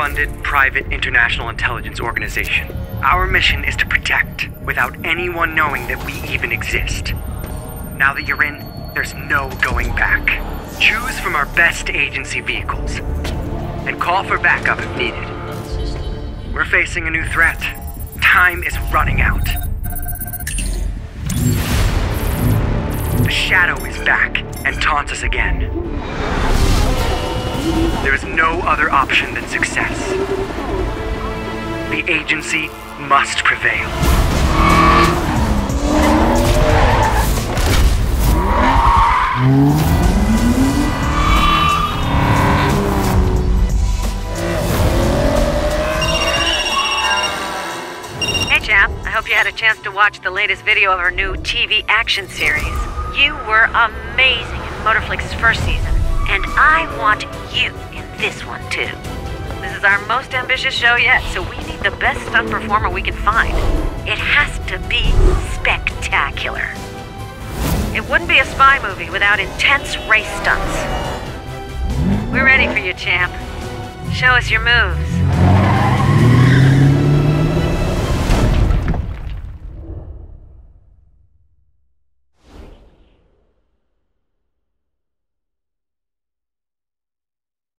funded private international intelligence organization. Our mission is to protect without anyone knowing that we even exist. Now that you're in, there's no going back. Choose from our best agency vehicles and call for backup if needed. We're facing a new threat. Time is running out. The Shadow is back and taunts us again. There is no other option than success. The agency must prevail. Hey, champ. I hope you had a chance to watch the latest video of our new TV action series. You were amazing in Motorflix's first season, and I want you in this one too. This is our most ambitious show yet, so we need the best stunt performer we can find. It has to be spectacular. It wouldn't be a spy movie without intense race stunts. We're ready for you, champ. Show us your moves.